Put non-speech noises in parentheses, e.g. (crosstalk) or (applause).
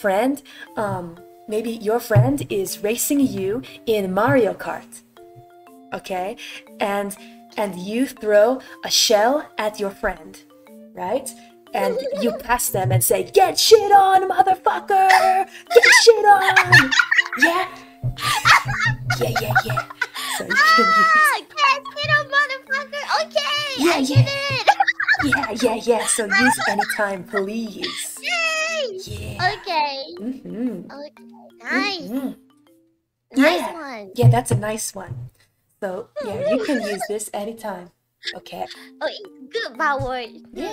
friend, um, maybe your friend is racing you in Mario Kart. Okay? And and you throw a shell at your friend, right? And you (laughs) pass them and say, "Get shit on, motherfucker! Get shit on!" Yeah, yeah, yeah, yeah. So you can use, Ah, get it, motherfucker. Okay, Yeah, I yeah. get it. (laughs) yeah, yeah, yeah. So use anytime, please. Yeah. Okay. Mm-hmm. Okay. Nice. Mhm. Nice Yeah. one. Yeah, that's a nice one. So yeah, you can (laughs) use this anytime. Okay. Oh, it's good power. Yeah.